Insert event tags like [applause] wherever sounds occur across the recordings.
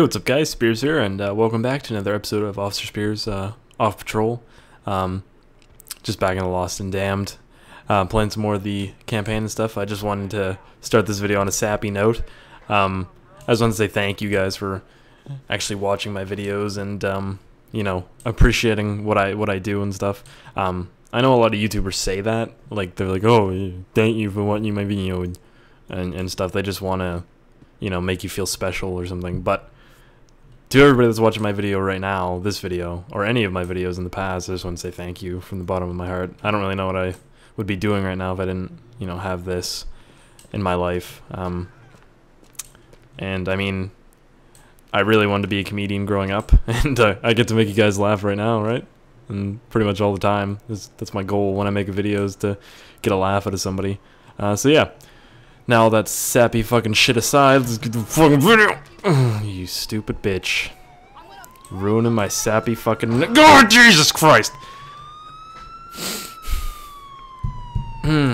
Hey, what's up, guys? Speirs here, and uh, welcome back to another episode of Officer Speirs uh, Off Patrol. Um, just back in the Lost and Damned, uh, playing some more of the campaign and stuff. I just wanted to start this video on a sappy note. Um, I just want to say thank you guys for actually watching my videos and um, you know appreciating what I what I do and stuff. Um, I know a lot of YouTubers say that, like they're like, "Oh, thank you for watching my video," and, and stuff. They just want to, you know, make you feel special or something, but to everybody that's watching my video right now, this video, or any of my videos in the past, I just want to say thank you from the bottom of my heart. I don't really know what I would be doing right now if I didn't, you know, have this in my life. Um, and I mean, I really wanted to be a comedian growing up, [laughs] and uh, I get to make you guys laugh right now, right? And pretty much all the time. That's, that's my goal when I make a video is to get a laugh out of somebody. Uh, so yeah. Now all that sappy fucking shit aside, let's get the fucking video. [sighs] you stupid bitch. Ruining my sappy fucking. God, Jesus Christ! [sighs] Hmm.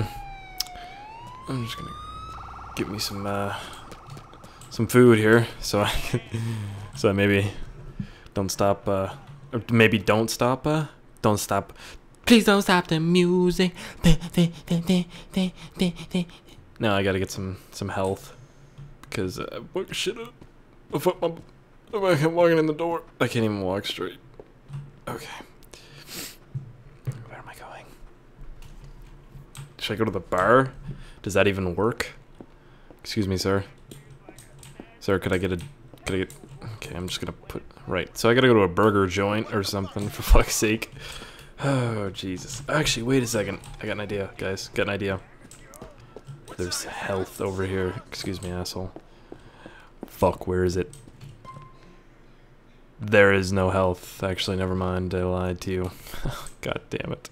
I'm just gonna get me some uh, some food here, so I can, [laughs] so I maybe don't stop. Uh, or maybe don't stop. Uh, don't stop. Please don't stop the music. No, I gotta get some some health because uh, what shit up. I'm, if I'm walking in the door, I can't even walk straight. Okay. Where am I going? Should I go to the bar? Does that even work? Excuse me, sir. Sir, could I get a? Could I get? Okay, I'm just gonna put right. So I gotta go to a burger joint or something [laughs] for fuck's sake. [sighs] Oh Jesus! Actually, wait a second. I got an idea, guys. Got an idea. There's health over here. Excuse me, asshole. Fuck, where is it? There is no health. Actually, never mind. I lied to you. [laughs] God damn it.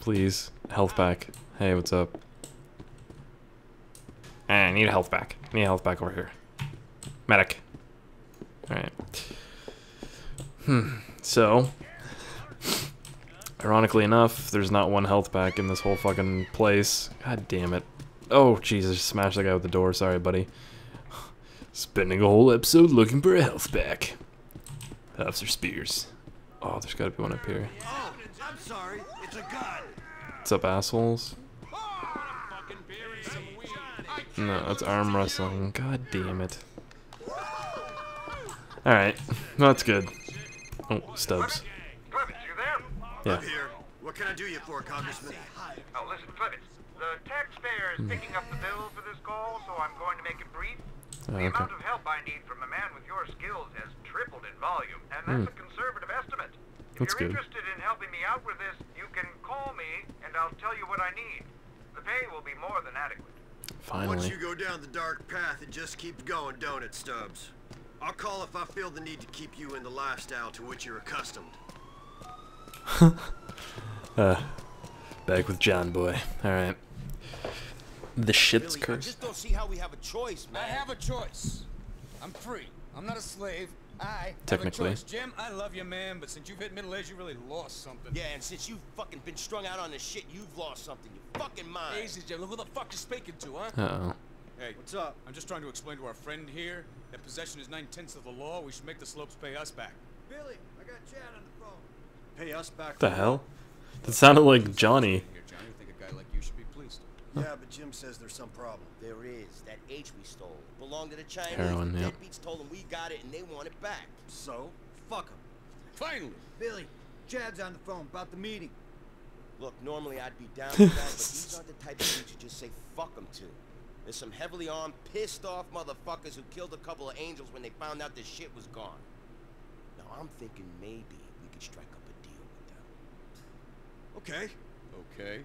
Please, health back. Hey, what's up? I need a health back. I need a health back over here. Medic. Alright. Hmm. So, Ironically enough, there's not one health pack in this whole fucking place. God damn it. Oh, Jesus, smash that guy with the door. Sorry, buddy. [sighs] Spending a whole episode looking for a health pack. Officer Speirs. Oh, there's gotta be one up here. Oh, I'm sorry. It's a gun. What's up, assholes? No, that's arm wrestling. God damn it. Alright, [laughs] that's good. Oh, Stubbs. Klebitz. Yeah. I'm here. What can I do you for, Congressman? Oh, listen, Klebitz. The taxpayer is hmm. picking up the bill for this call, so I'm going to make it brief. Oh, The okay. amount of help I need from a man with your skills has tripled in volume, and that's hmm. a conservative estimate. If That's you're good. interested in helping me out with this, you can call me, and I'll tell you what I need. The pay will be more than adequate. Finally. Once you go down the dark path, it just keeps going, don't it, Stubbs? I'll call if I feel the need to keep you in the lifestyle to which you're accustomed. [laughs] Uh, back with John Boy. Alright. The shit's Billy, I cursed. just don't see how we have a choice, man. I have a choice. I'm free. I'm not a slave. I Technically. have a choice. Jim, I love you, man, but since you've hit middle age, you really lost something. Yeah, and since you've fucking been strung out on this shit, you've lost something. You fucking mind. Easy, Jim. Look Who the fuck you're speaking to, huh? Uh-oh. Hey, What's up? I'm just trying to explain to our friend here that possession is nine tenths of the law. We should make the slopes pay us back. Billy, I got Chad on the phone. Pay us back. The hell? That sounded like Johnny. Here, Johnny, I think a guy like you should be pleased. Yeah, but Jim says there's some problem. There is. That H we stole belonged to the Chinese. Heroin, the yeah. deadbeats told them we got it and they want it back. So, fuck them. Finally! Billy, Chad's on the phone about the meeting. Look, normally I'd be down with that, but these aren't the type of dudes you just say fuck them to. There's some heavily armed, pissed off motherfuckers who killed a couple of angels when they found out this shit was gone. Now I'm thinking maybe we could strike a them. Okay. Okay.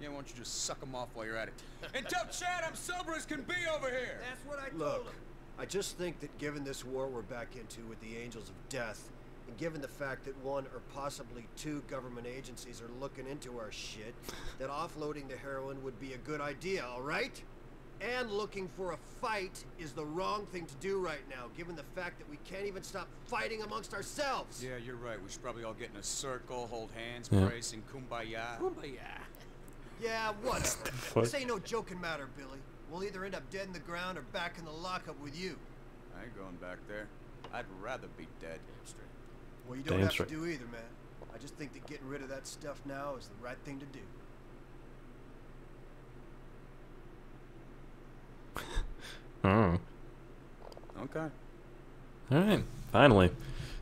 Yeah, why don't you just suck them off while you're at it? [laughs] and tell Chad I'm sober as can be over here! That's what I told Look, him. I just think that given this war we're back into with the Angels of Death, and given the fact that one or possibly two government agencies are looking into our shit, [laughs] that offloading the heroin would be a good idea, alright? And looking for a fight is the wrong thing to do right now, given the fact that we can't even stop fighting amongst ourselves. Yeah, you're right. We should probably all get in a circle, hold hands, Yeah. pray, sing kumbaya. Kumbaya. Yeah, whatever. [laughs] this ain't no joking matter, Billy. We'll either end up dead in the ground or back in the lockup with you. I ain't going back there. I'd rather be dead. Well, you don't Damn have straight. to do either, man. I just think that getting rid of that stuff now is the right thing to do. [laughs] Oh. Okay. Alright, finally.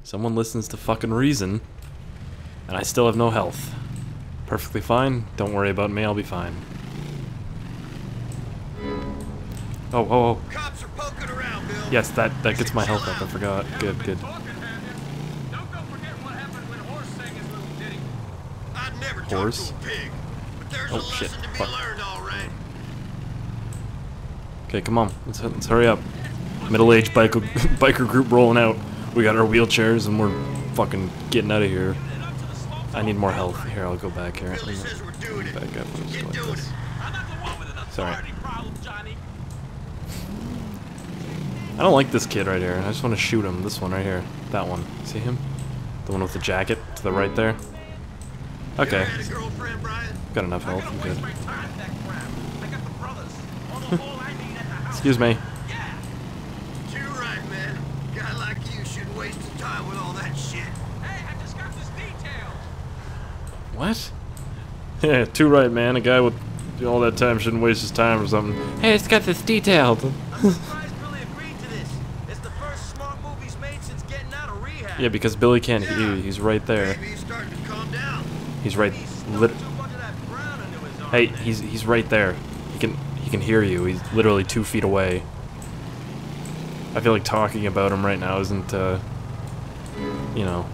Someone listens to fucking reason. And I still have no health. Perfectly fine. Don't worry about me, I'll be fine. Oh, oh, oh. Cops are poking around, Bill. Yes, that, that gets my health up, I forgot. Good, good. Talking, have you? Don't go forgetting what happened when Horse sang his little Okay, come on. Let's, let's hurry up. Middle-aged biker, [laughs] biker group rolling out. We got our wheelchairs and we're fucking getting out of here. I need more health. Here, I'll go back here. Billy says we're. Back up. Like this. I'm not the one with an Sorry. authority problem, Johnny. I don't like this kid right here. I just want to shoot him. This one right here. That one. See him? The one with the jacket to the right there. Okay. You ever had a girlfriend, Brian? Got enough health. I'm good. my time with that crap. I got the brothers. All the whole I need at the house. Excuse me. Yeah. Too right, man. Guy like you shouldn't waste his time with all that shit. Hey, I just got this detail. What? Yeah, too right, man. A guy with all that time shouldn't waste his time or something. Hey, it's got this detailed. I'm [laughs] surprised Billy agreed to this. It's the first smart move he's made since getting out of rehab. Yeah, because Billy can't hear you. He's right there. Maybe he's starting to calm down. He's right. He stuffed Lit- too much of that brown into his arm hey, he's he's right there. He can he can hear you. He's literally two feet away. I feel like talking about him right now isn't, uh, you know,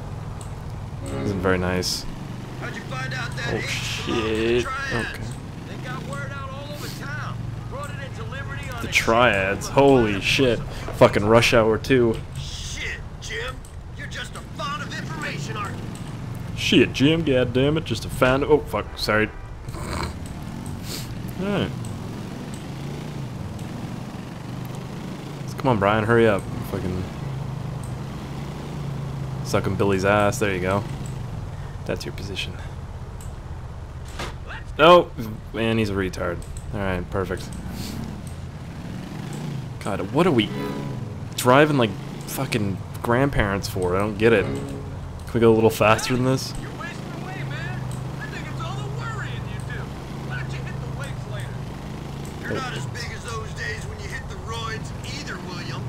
isn't very nice. How'd you find out that Oh shit. the Okay. They got word out all over town. Brought it into Liberty on The triads. Holy shit. Fucking rush hour too. Shit, Jim. You're just a font of information, aren't you? Shit, Jim. God damn it. Just a fan. Oh fuck. Sorry. [laughs] Alright. Come on, Brian. Hurry up. Fucking. Sucking Billy's ass. There you go. That's your position. Oh, man, he's a retard. Alright, perfect. God, what are we driving like fucking grandparents for? I don't get it. Can we go a little faster than this? You're wasting away, man. I think it's all the worrying you do. Why don't you hit the weights later? You're not as big as those days when you hit the roids either, William.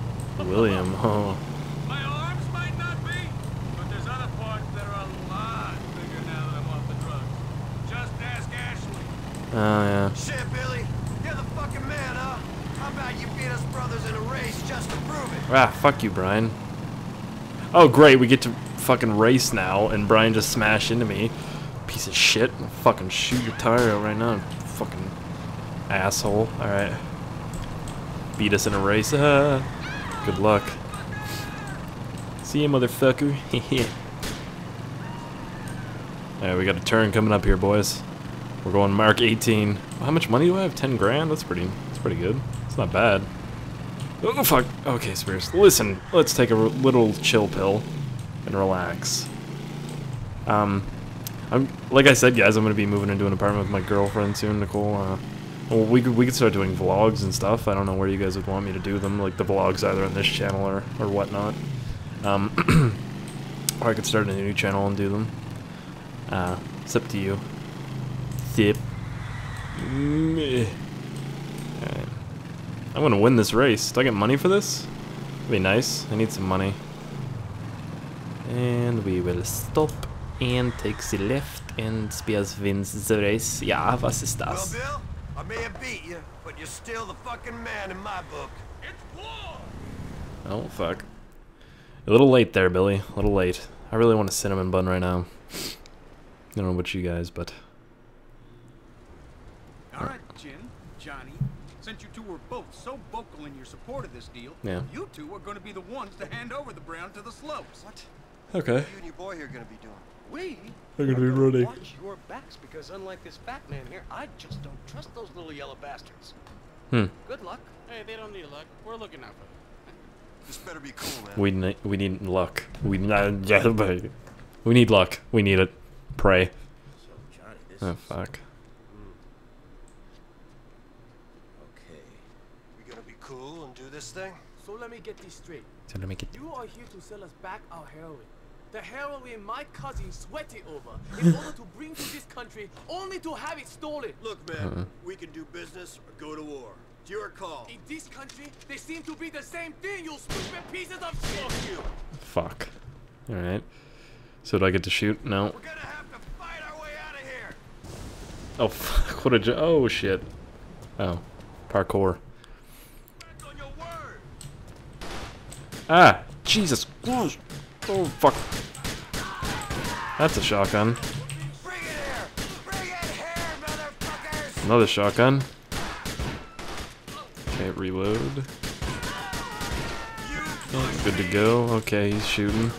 William, oh. My arms might not be, but there's other parts that are a lot bigger now that I'm off the drugs. Just ask Ashley. Oh, yeah. Shit, Billy. You're the fucking man, huh? How about you beat us brothers in a race just to prove it? Ah, fuck you, Brian. Oh, great, we get to fucking race now, and Brian just smashed into me. Piece of shit. I'll fucking shoot your tire out right now, fucking asshole. Alright. Beat us in a race. Ah, good luck. See you, motherfucker. [laughs] Alright, we got a turn coming up here, boys. We're going Mark 18. How much money do I have? 10 grand? That's pretty, that's pretty good. It's not bad. Oh, fuck. Okay, Speirs. Listen, let's take a little chill pill and relax. Um, I'm like I said, guys. I'm gonna be moving into an apartment with my girlfriend soon, Nicole. Uh, well, we could we could start doing vlogs and stuff. I don't know where you guys would want me to do them, like the vlogs either on this channel or or whatnot. Um, [clears throat] or I could start a new channel and do them. Uh, it's up to you. Zip. Meh. Alright. I'm gonna win this race. Do I get money for this? That'd be nice. I need some money. And we will stop and take the left and Speirs wins the race. Yeah, was ist Well, das? Bill, I may have beat you, but you're still the fucking man in my book. It's war! Oh, fuck. A little late there, Billy. A little late. I really want a cinnamon bun right now. I don't know about you guys, but... All right, Jim, Johnny. Since you two were both so vocal in your support of this deal, Yeah. you two are going to be the ones to hand over the Brown to the slopes. What? Okay. You and your boy here gonna be doing. We They're gonna be ready. watch your backs because unlike this fat man here, I just don't trust those little yellow bastards. Hmm. Good luck. Hey, they don't need luck. We're looking out for them. This better be cool, man. We need we need luck. We need [laughs] we need luck. We need it. Pray. So, Johnny, this Oh fuck. Okay. We gonna be cool and do this thing? So let me get this straight. So let me get You are here to sell us back our heroin. The heroin my cousin sweated over in order to bring to this country only to have it stolen. Look, man, we can do business or go to war. It's your call. In this country, they seem to be the same thing, you stupid pieces of shit! Fuck you. Fuck. Alright. So do I get to shoot? No. We're gonna have to fight our way out of here. Oh, fuck. What a jo- Oh, shit. Oh. Parkour. Back on your word. Ah! Jesus Christ! Oh, fuck. That's a shotgun. Another shotgun. Okay, reload. Yeah, good to go. Okay, he's shooting.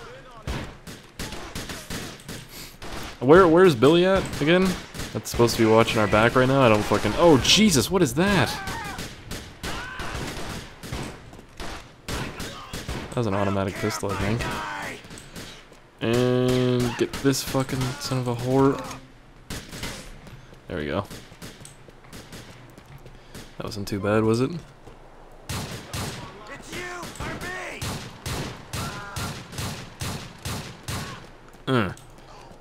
Where where's Billy at again? That's supposed to be watching our back right now. I don't fucking. Oh Jesus! What is that? That was an automatic pistol, I think. And get this fucking son of a whore. There we go. That wasn't too bad, was it? It's you or me. Uh.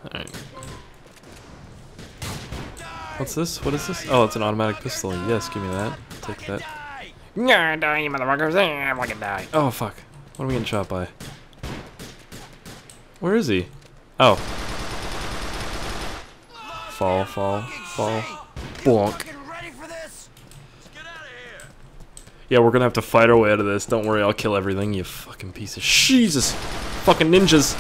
Alright. What's this? What is this? Oh, it's an automatic pistol. Yes, give me that. Take that. Nah, die, you motherfuckers. I'm gonna die. Oh, fuck. What am I getting shot by? Where is he? Oh. Fall, fall, fall. Bonk. Yeah, we're gonna have to fight our way out of this. Don't worry, I'll kill everything, you fucking piece of Jesus. Fucking ninjas.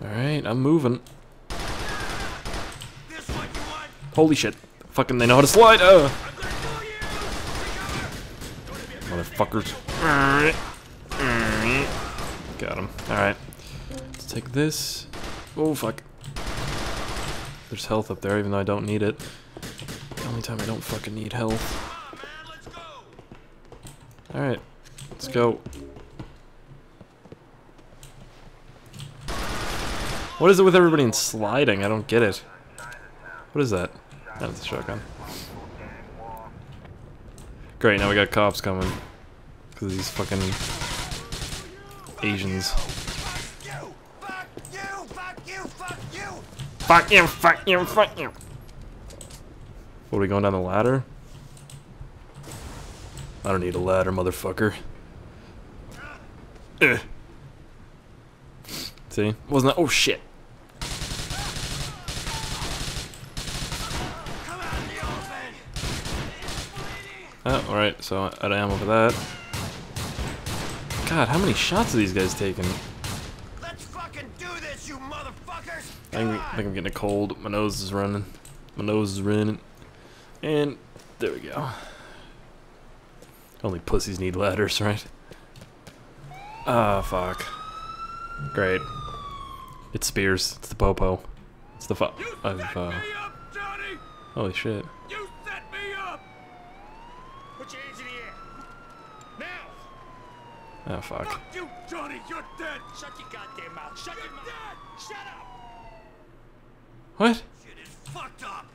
Alright, I'm moving. Holy shit. Fucking they know how to slide. Uh. Motherfuckers. Got him. Alright. Let's take this. Oh, fuck. There's health up there, even though I don't need it. The only time I don't fucking need health. Alright. Let's go. What is it with everybody in sliding? I don't get it. What is that? That's a shotgun. Great, now we got cops coming. Because these fucking Asians. Fuck you. Fuck you. Fuck you. Fuck you, fuck you, fuck you. What, are we going down the ladder? I don't need a ladder, motherfucker. Ugh. See? Wasn't that? Oh shit. Come out in the open. Oh, alright, so out of ammo for that. God, how many shots are these guys taking? Let's fucking do this, you motherfuckers. I think, I think I'm getting a cold. My nose is running. My nose is running. And there we go. Only pussies need ladders, right? Ah, fuck. Great. It's Speirs. It's the Popo. It's the fu- You of, uh, Johnny. holy shit. You set me up. Put your hands in the air. Now. Oh, fuck. Fuck you, Johnny. You're dead. Shut your goddamn mouth. Shut You're your mouth. dead. Shut up. What? Shit is fucked up.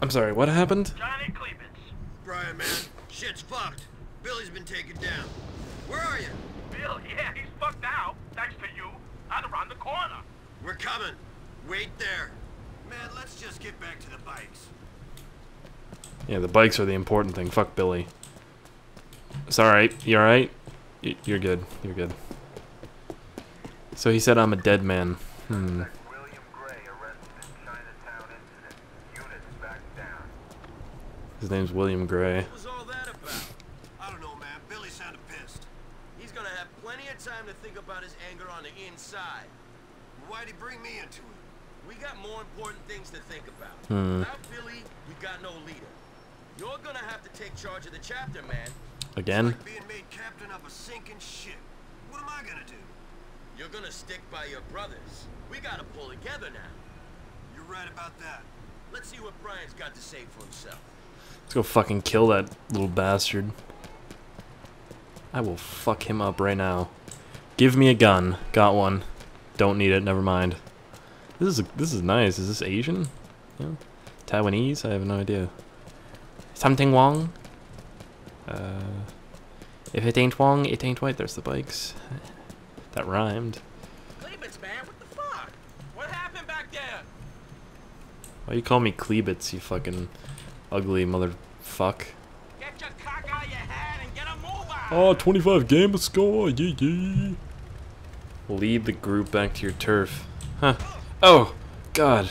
I'm sorry, what happened? Johnny Klebitz. Brian, man, shit's fucked. Billy's been taken down. Where are you? Bill, yeah, he's fucked out. Thanks to you. I'm around the corner. We're coming. Wait there. Man, let's just get back to the bikes. Yeah, the bikes are the important thing. Fuck Billy. It's alright. You alright? Y- You're good. You're good. So he said I'm a dead man. Hmm. William Grey arrested in Chinatown incident. Units back down. His name's William Grey. What was all that about? I don't know, man. Billy sounded pissed. He's gonna have plenty of time to think about his anger on the inside. Why'd he bring me into it? We got more important things to think about. Hmm. Without Billy, you got no leader. You're gonna have to take charge of the chapter, man. Again? Like being made captain of a sinking ship. What am I gonna do? You're gonna stick by your brothers. We gotta pull together now. You're right about that. Let's see what Brian's got to say for himself. Let's go fucking kill that little bastard. I will fuck him up right now. Give me a gun. Got one. Don't need it, never mind. This is this is nice. Is this Asian? Yeah. Taiwanese? I have no idea. Something Wong. Uh, if it ain't Wong, it ain't white. There's the bikes. That rhymed. Cleavage, man, what the fuck? What happened back there? Why you call me Klebitz, you fucking ugly motherfuck? Get your cock out of your head and get a move on! Oh, 25 game score, yeah, yeah. Lead the group back to your turf. Huh. Oh, God.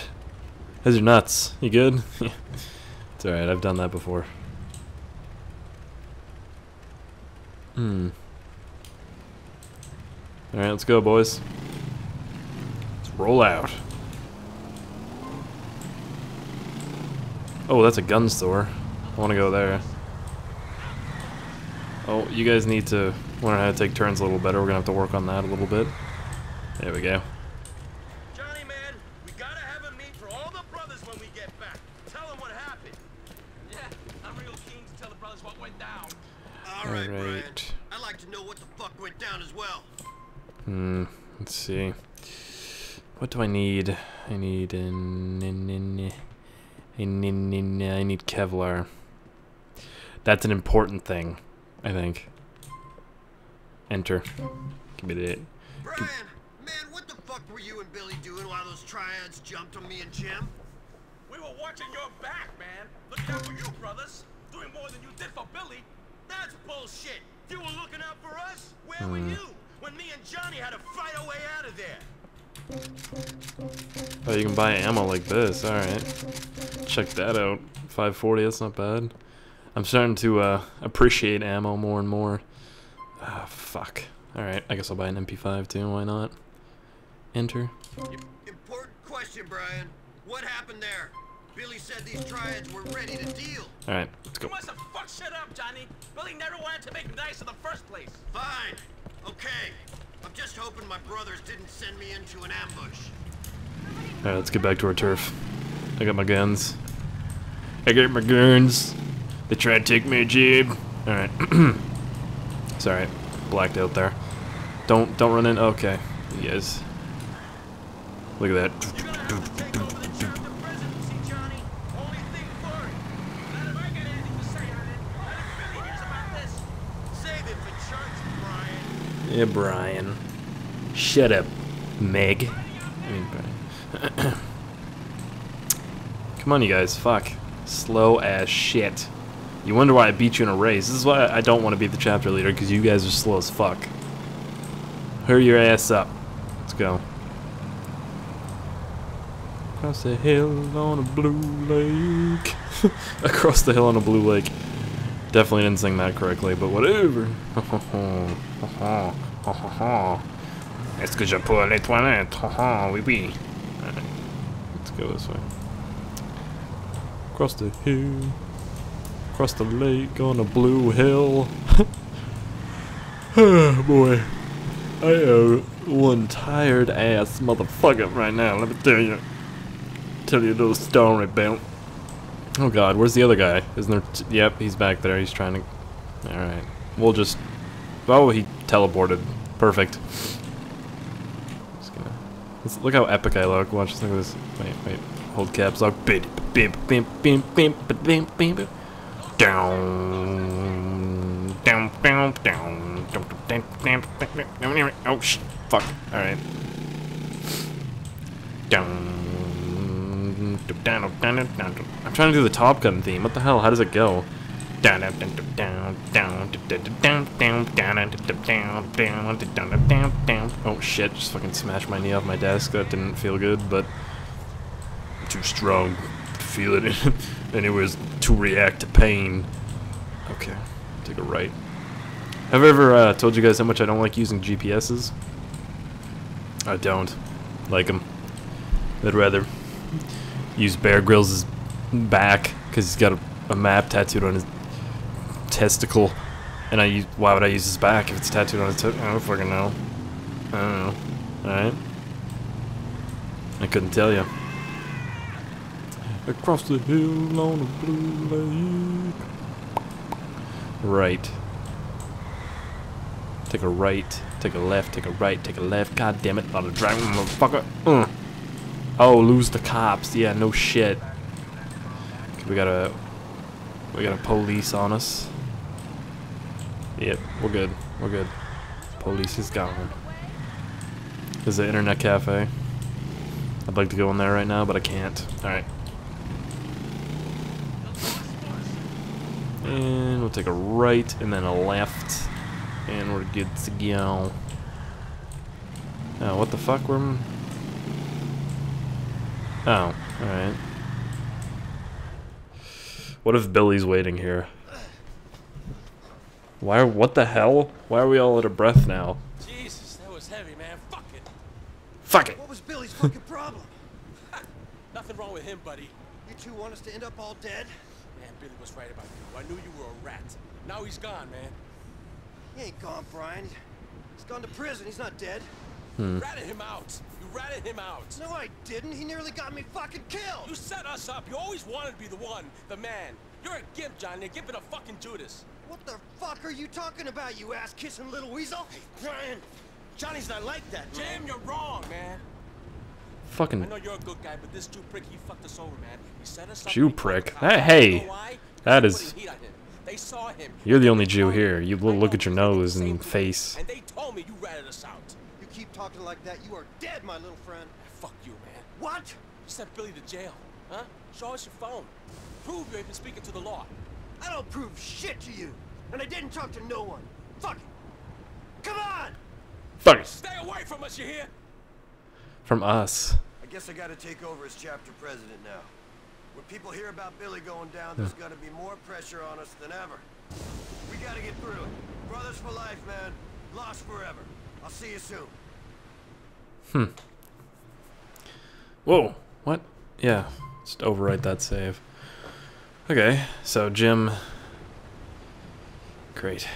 Those are nuts. You good? [laughs] it's alright, I've done that before. Hmm. Alright, let's go, boys. Let's roll out. Oh, that's a gun store. I want to go there. Oh, you guys need to learn how to take turns a little better. We're going to have to work on that a little bit. There we go. What do I need? I need an, an, an, an, an, an, I need Kevlar. That's an important thing, I think. Enter. Give me the Brian, man, what the fuck were you and Billy doing while those triads jumped on me and Jim? We were watching your back, man. Looking out for you, brothers. Doing more than you did for Billy. That's bullshit. You were looking out for us? Where were hmm. you? When me and Johnny had to fight our way out of there. Oh, you can buy ammo like this. Alright. Check that out. 540, that's not bad. I'm starting to uh, appreciate ammo more and more. Ah, fuck. Alright, I guess I'll buy an MP5 too, why not? Enter. Important question, Brian. What happened there? Billy said these triads were ready to deal. Alright, let's go. You must have fucked shit up, Johnny. Billy never wanted to make nice in the first place. Fine. Okay. I'm just hoping my brothers didn't send me into an ambush. Alright, let's get back to our turf. I got my guns. I got my guns. They tried to take me a jib. Alright. Sorry, blacked out there. Don't don't run in. Okay, guys. Look at that. You're gonna have to take over the chair of the presidency, Johnny. Only thing for it. Not if I get anything to say on it. Not if Billy hears about this. Save it for church, Brian. Yeah, Brian. Shut up, Meg. I mean, Brian. [clears throat] Come on, you guys. Fuck. Slow as shit. You wonder why I beat you in a race. This is why I don't want to be the chapter leader, because you guys are slow as fuck. Hurry your ass up. Let's go. Across the hill on a blue lake. [laughs] Across the hill on a blue lake. Definitely didn't sing that correctly, but whatever. [laughs] Est-ce que je peux aller toilettes? [laughs] Oui, oui. Alright. Let's go this way. Across the hill. Across the lake on a blue hill. oh [laughs] [sighs] boy. I am one tired ass motherfucker right now, let me tell you. Tell you a little story about. Oh god, where's the other guy? Isn't there? Yep, he's back there. He's trying to. Alright. We'll just. Oh, he teleported. Perfect. Just gonna. look how epic I look. Watch this. Look at this. Wait, wait. Hold caps lock. Bim, bim, bim, bim, bim, bim, bim, bim. Down. Down, down, down. Oh, sh. Fuck. Alright. Down. I'm trying to do the Top Gun theme. What the hell? How does it go? Oh shit, just fucking smashed my knee off my desk. That didn't feel good, but... Too strong to feel it [laughs] anyways to react to pain. Okay, take a right. Have I ever uh, told you guys how much I don't like using GPSs? I don't like them. I'd rather use Bear Grylls' back because he's got a, a map tattooed on his testicle. And I use, why would I use his back if it's tattooed on his testicle? I don't fucking know. I don't know. Alright. I couldn't tell you. Across the hill on a blue lake. Right. Take a right, take a left, take a right, take a left. God damn it, not a driving motherfucker. Uh. Oh, lose the cops. Yeah, no shit. We got a we got a police on us. Yep, we're good. We're good. Police is gone. There's an internet cafe. I'd like to go in there right now, but I can't. Alright. And we'll take a right and then a left. And we're good to go. Oh, what the fuck? We're... Oh, alright. What if Billy's waiting here? Why? What the hell? Why are we all out of breath now? Jesus, that was heavy, man. Fuck it. Fuck it. What was Billy's fucking problem? Nothing wrong with him, buddy. You two want us to end up all dead? Man, Billy was right about you. I knew you were a rat. Now he's gone, man. He ain't gone, Brian. He's gone to prison. He's not dead. Hmm. Ratted him out. You ratted him out. No, I didn't. He nearly got me fucking killed. You set us up. You always wanted to be the one, the man. You're a gimp, Johnny. A gimp and a fucking Judas. What the fuck are you talking about, you ass-kissing little weasel? Brian, Johnny's not like that, man. Jim, you're wrong, man. I Fucking know you're a good guy, but this Jew prick, he fucked us over, man. He set us up. Jew prick? fucked. Hey, You hey, know why? They is- put heat on him. They saw him. You're the only Jew here. You look at your because they did nose and same to me. face. And they told me you ratted us out. You keep talking like that, you are dead, my little friend. Fuck you, man. What? You sent Billy to jail, huh? Show us your phone. Prove you ain't even speaking to the law. I don't prove shit to you. And I didn't talk to no one. Fuck it. Come on! Fuck it. Stay away from us, you hear? From us. I guess I gotta take over as chapter president now. When people hear about Billy going down, there's gotta be more pressure on us than ever. We gotta get through it. Brothers for life, man. Lost forever. I'll see you soon. Hmm. Whoa. What? Yeah. Just overwrite that save. Okay. So Jim. Great.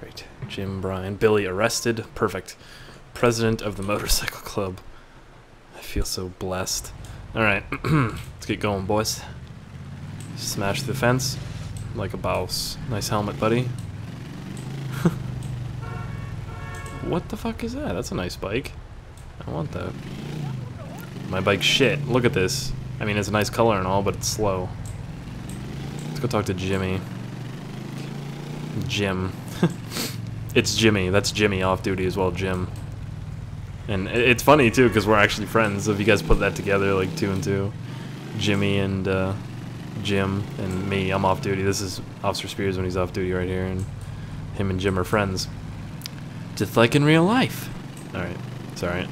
Great. Jim Bryan. Billy arrested. Perfect. President of the motorcycle club. I feel so blessed. Alright. [clears throat] Let's get going, boys. Smash the fence. Like a boss. Nice helmet, buddy. [laughs] what the fuck is that? That's a nice bike. I want that. My bike's shit. Look at this. I mean, it's a nice color and all, but it's slow. Let's go talk to Jimmy. Jim. [laughs] it's Jimmy. That's Jimmy off duty as well, Jim. And it's funny, too, because we're actually friends. If you guys put that together, like two and two. Jimmy and uh, Jim and me, I'm off duty. This is Officer Speirs when he's off duty right here, and him and Jim are friends. Just like in real life. Alright. It's alright.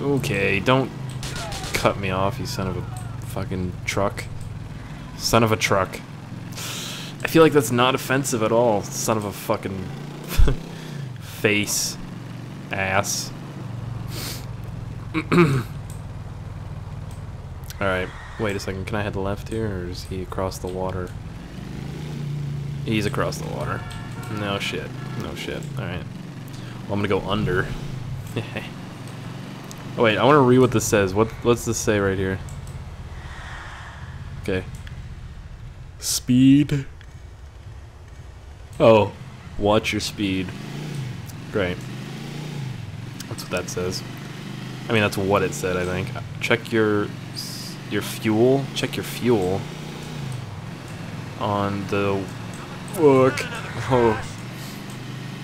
Okay, don't cut me off, you son of a fucking truck. Son of a truck. I feel like that's not offensive at all. Son of a fucking [laughs] face. Ass. [clears throat] Alright, wait a second. Can I head left here, or is he across the water? He's across the water. No shit. No shit. Alright. Well, I'm gonna go under. [laughs] oh wait, I want to read what this says. What what's this say right here? Okay. Speed. Oh, watch your speed. Great. That's what that says. I mean, that's what it said. I think. Check your your fuel. Check your fuel. On the. Fuck. [laughs] Oh.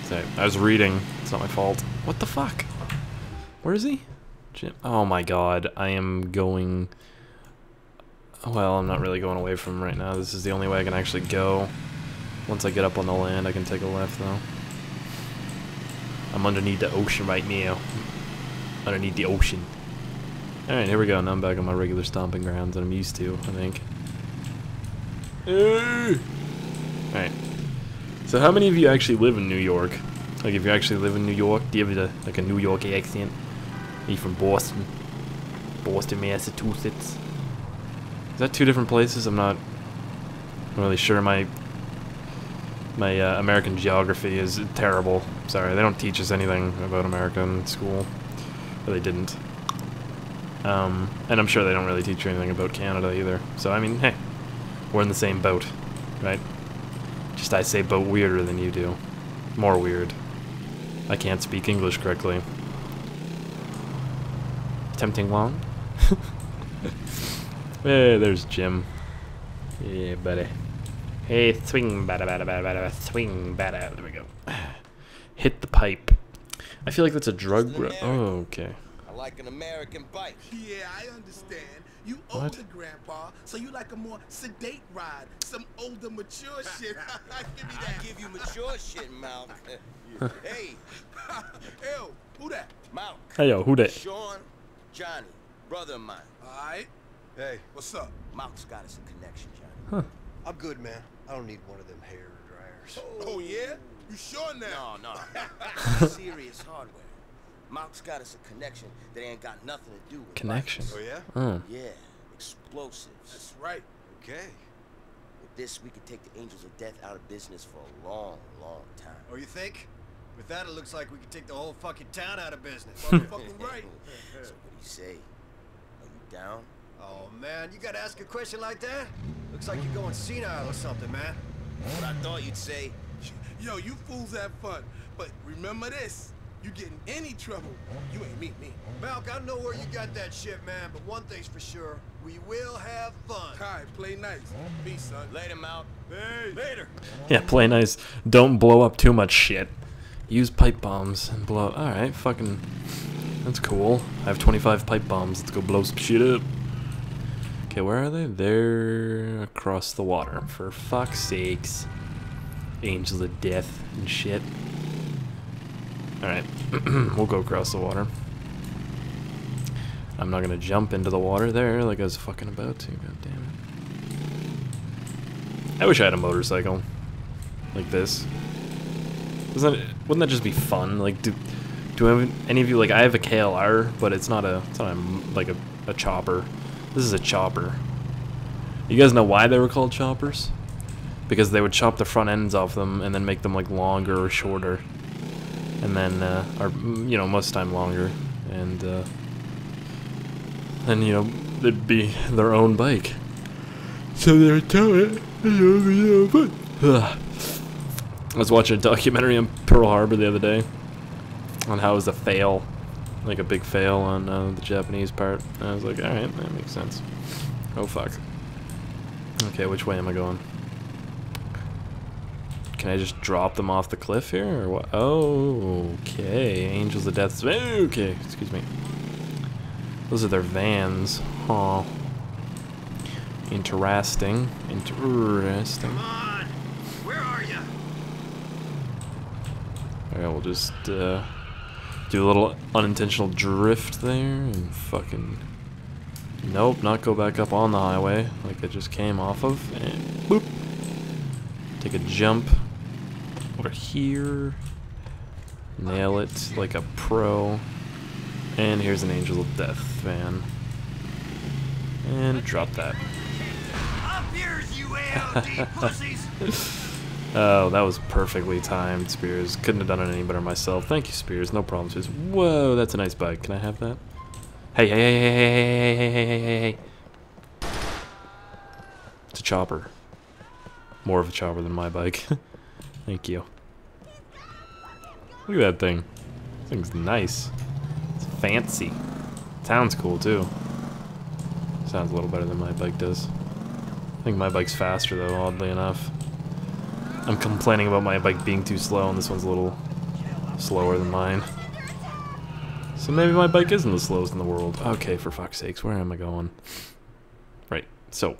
Sorry, I was reading. It's not my fault. What the fuck? Where is he? Oh my god. I am going. Well, I'm not really going away from right now. This is the only way I can actually go. Once I get up on the land, I can take a left, though. I'm underneath the ocean right now. Underneath the ocean. Alright, here we go. Now I'm back on my regular stomping grounds that I'm used to, I think. Alright. So how many of you actually live in New York? Like, if you actually live in New York, do you have a, like a New York accent? You from Boston? Boston, Massachusetts? Is that two different places? I'm not really sure. My my uh, American geography is terrible. Sorry, they don't teach us anything about America in school. Or they didn't. Um, and I'm sure they don't really teach you anything about Canada either. So, I mean, hey, we're in the same boat, right? Just I say boat weirder than you do. More weird. I can't speak English correctly. Tempting long. hey, [laughs] eh, there's Jim. Yeah, buddy. Hey, swing, bada, bada, bada, bada, swing, bada. There we go. [sighs] Hit the pipe. I feel like that's a drug. It's Ro- an oh, okay. I like an American bike. Yeah, I understand. You What? older, Grandpa, so you like a more sedate ride, some older, mature [laughs] shit. [laughs] give me I give you mature shit, Malc. hey, Ew, who that? Malc. Hey, yo, who that? Sean, Johnny, brother of mine. All right. Hey, What's up? Malc's got us a connection, Johnny. Huh. I'm good, man. I don't need one of them hair dryers. Oh, oh yeah? You sure now? No, no. [laughs] Serious hardware. Malc's got us a connection that ain't got nothing to do with Connection. bikes. Oh, yeah? Oh. Yeah, explosives. That's right. Okay. With this, we could take the Angels of Death out of business for a long, long time. Oh, you think? With that, it looks like we could take the whole fucking town out of business. Motherfucking [laughs] right. so what do you say? Are you down? oh, man, you gotta ask a question like that? Looks like you're going senile or something, man. What I thought you'd say. [laughs] Yo, you fools have fun. But remember this. You get in any trouble, you ain't meet me. Malc, I know where you got that shit, man, but one thing's for sure. We will have fun. Kai, play nice. Peace, son. Let him out. Hey. Later. Yeah, play nice. Don't blow up too much shit. Use pipe bombs and blow. Alright, fucking. That's cool. I have 25 pipe bombs. Let's go blow some shit up. Okay, where are they? They're across the water. For fuck's sakes. Angels of death and shit. Alright, [clears throat] we'll go across the water. I'm not gonna jump into the water there like I was fucking about to. God damn it. I wish I had a motorcycle like this. Doesn't that, wouldn't that just be fun? Like, do do any- any of you like? I have a KLR, but it's not a it's not a, like a, a chopper. This is a chopper. You guys know why they were called choppers? Because they would chop the front ends off them and then make them like longer or shorter, and then uh, or mm, you know most time longer, and uh, then you know it'd be their own bike. So they would tow it. Ugh. I was watching a documentary on Pearl Harbor the other day on how it was a fail, like a big fail on uh, the Japanese part. And I was like, all right, that makes sense. Oh fuck. Okay, which way am I going? Can I just drop them off the cliff here, or what? Oh, okay. Angels of Death. Okay, excuse me. Those are their vans. Huh. Interesting. Interesting. Come on. Where are you? We'll just uh, do a little unintentional drift there and fucking. Nope, not go back up on the highway like I just came off of. And boop. Take a jump over here. Nail it like a pro. And here's an Angel of Death van. And drop that. Up yours, you ALD [laughs] pussies. Oh, that was perfectly timed, Speirs. Couldn't have done it any better myself. Thank you, Speirs. No problem, Speirs. Whoa, that's a nice bike. Can I have that? Hey, hey, hey, hey, hey, hey, hey, hey, hey, hey. It's a chopper. More of a chopper than my bike. Thank you. Look at that thing. This thing's nice. It's fancy. Sounds cool, too. Sounds a little better than my bike does. I think my bike's faster, though, oddly enough. I'm complaining about my bike being too slow, and this one's a little slower than mine. So maybe my bike isn't the slowest in the world. Okay, for fuck's sakes, where am I going? Right, so.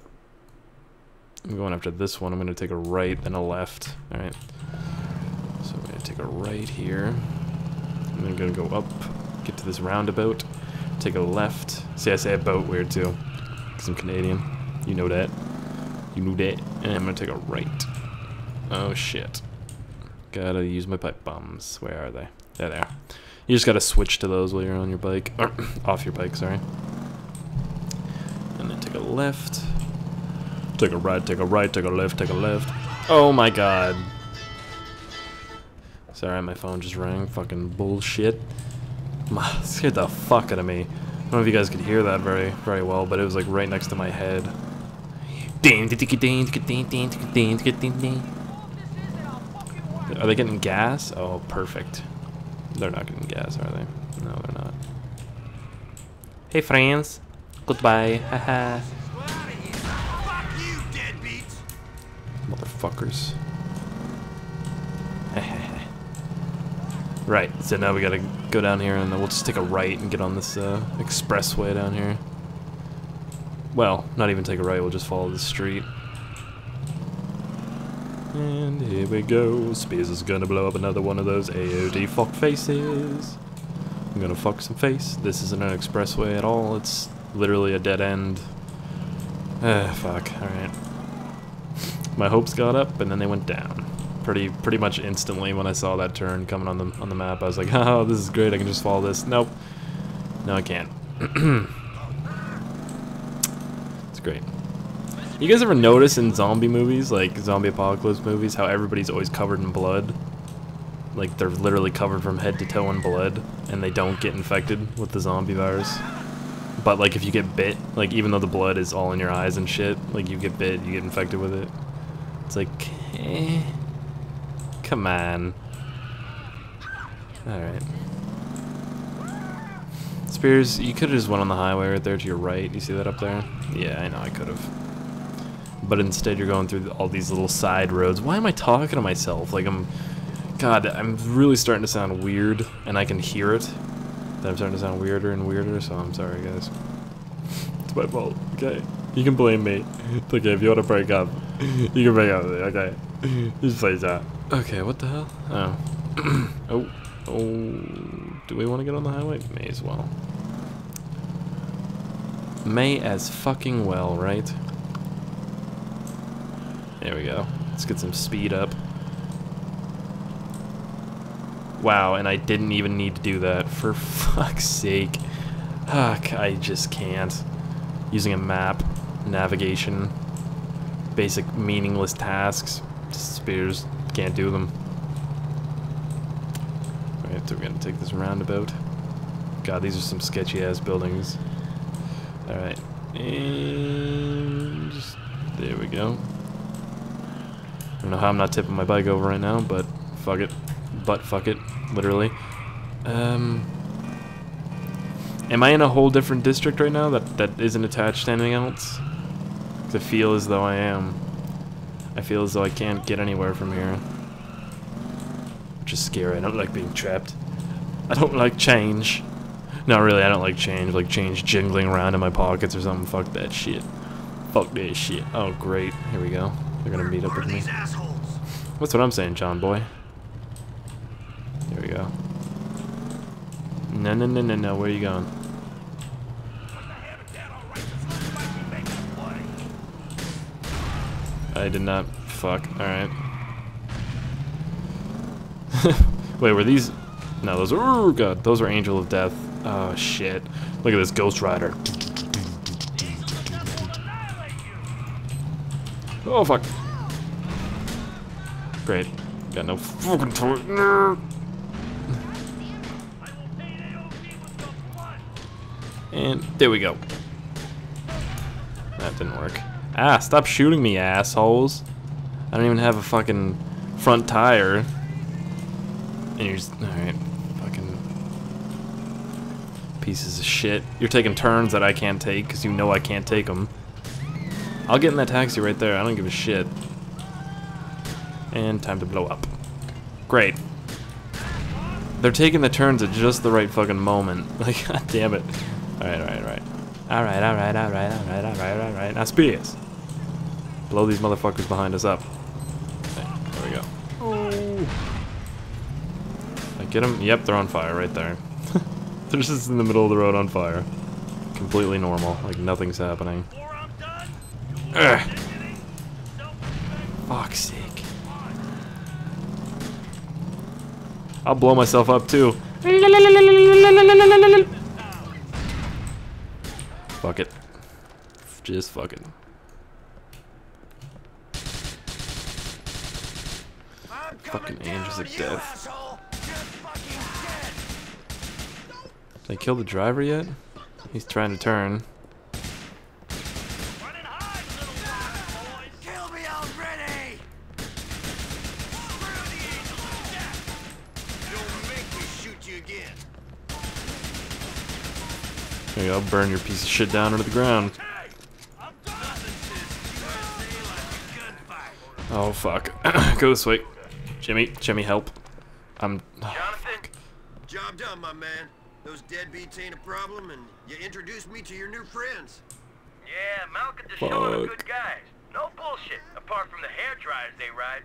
I'm going after this one. I'm going to take a right, then a left. Alright. So I'm going to take a right here. And then going to go up, get to this roundabout, take a left. See, I say a boat weird too. Because I'm Canadian. You know that. You knew that. And I'm going to take a right. Oh shit. Gotta use my pipe bombs. Where are they? There they are. You just gotta switch to those while you're on your bike. Or off your bike, sorry. And then take a left. Take a right, take a right, take a left, take a left. Oh my god. Sorry, my phone just rang. Fucking bullshit. Ma- Scared the fuck out of me. I don't know if you guys could hear that very, very well, but it was like right next to my head. Are they getting gas? Oh, perfect. They're not getting gas, are they? No, they're not. Hey friends. Goodbye. Haha. Motherfuckers. [laughs] right, so now we gotta go down here and we'll just take a right and get on this uh, expressway down here. Well, not even take a right, we'll just follow the street. And here we go. Speirs is gonna blow up another one of those AOD fuck faces. I'm gonna fuck some face. This isn't an expressway at all, it's literally a dead end. Ah, fuck, alright. My hopes got up and then they went down. Pretty pretty much instantly when I saw that turn coming on the on the map, I was like, [laughs] oh, this is great, I can just follow this. Nope. No, I can't. [clears throat] it's great. You guys ever notice in zombie movies, like zombie apocalypse movies, how everybody's always covered in blood? Like they're literally covered from head to toe in blood, and they don't get infected with the zombie virus. But like if you get bit, like even though the blood is all in your eyes and shit, like you get bit, you get infected with it. It's like, eh, come on. All right. Speirs, you could have just went on the highway right there to your right. You see that up there? Yeah, I know, I could have. But instead, you're going through all these little side roads. Why am I talking to myself? Like I'm, God, I'm really starting to sound weird, and I can hear it. That I'm starting to sound weirder and weirder. So I'm sorry, guys. It's my fault. Okay, you can blame me. It's okay if you want to break up. You can break up with me. Okay, just play that. Okay, what the hell? Oh, [clears throat] oh, oh. Do we want to get on the highway? May as well. May as fucking well, right? There we go. Let's get some speed up. Wow, and I didn't even need to do that. For fuck's sake. Fuck, I just can't. Using a map, navigation, basic meaningless tasks. Speirs can't do them. Alright, so we're gonna take this roundabout. God, these are some sketchy ass buildings. Alright. And there we go. I don't know how I'm not tipping my bike over right now, but fuck it. But fuck it, literally. Um, am I in a whole different district right now that, that isn't attached to anything else? I feel as though I am. I feel as though I can't get anywhere from here. Which is scary. I don't like being trapped. I don't like change. No, really, I don't like change. Like change jingling around in my pockets or something. Fuck that shit. Fuck that shit. Oh, great. Here we go. They're gonna meet up with me. That's what I'm saying, John boy. Here we go. No, no, no, no, no. Where are you going? I did not. Fuck. Alright. [laughs] Wait, were these... No, those are... Oh, God. Those are Angel of Death. Oh, shit. Look at this Ghost Rider. Oh, fuck. Great. Got no fucking toy. And there we go. That didn't work. Ah, stop shooting me, assholes. I don't even have a fucking front tire. And you're just, alright, fucking pieces of shit. You're taking turns that I can't take because you know I can't take them. I'll get in that taxi right there. I don't give a shit. And time to blow up. Great. They're taking the turns at just the right fucking moment. [laughs] Like, god damn it. Alright, alright, alright. Alright, alright, alright, alright, alright, alright. Now Speirs. Blow these motherfuckers behind us up. Okay, there we go. Oh. I get them? Yep, they're on fire right there. [laughs] they're just in the middle of the road on fire. Completely normal. Like nothing's happening. Ugh. Fuck's sake. I'll blow myself up too. Fuck it. Just fuck it. Fucking angels of death. Did I kill the driver yet? He's trying to turn. You again. There you go. Burn your piece of shit down into the ground. Oh fuck. [coughs] Go this way. Jimmy, Jimmy, help. I'm. oh, Jonathan, Job done, my man. Those deadbeats ain't a problem, and you introduced me to your new friends. Yeah, Malcolm DeSean are Fuck. good guys. No bullshit, apart from the hair dryers they ride.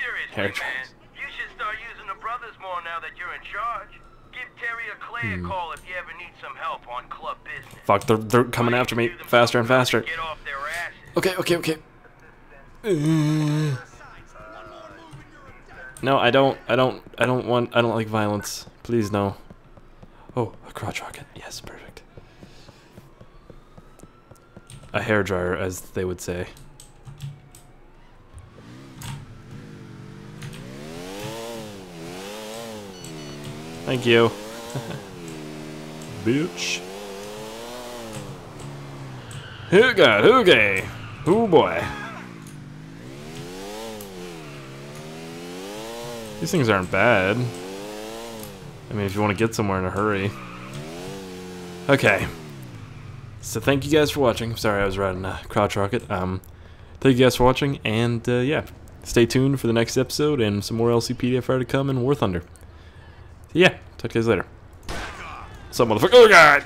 Seriously, Hair man, you should start using the brothers more now that you're in charge. Give Terry Clay Hmm. call if you ever need some help on club business. Fuck, they're, they're coming after me faster and faster. Get off their asses. Okay, okay, okay. Uh, No, I don't. I don't. I don't want. I don't like violence. Please, no. Oh, a crotch rocket. Yes, perfect. A hair dryer, as they would say. Thank you. [laughs] Bitch. Hooga, hooga. Oh boy. These things aren't bad. I mean, if you want to get somewhere in a hurry. Okay. So thank you guys for watching. Sorry, I was riding a crotch rocket. Um, thank you guys for watching, and uh, yeah, stay tuned for the next episode and some more LCPDFR to come in War Thunder. Yeah, talk to you guys later. Up, motherfucker? Oh god!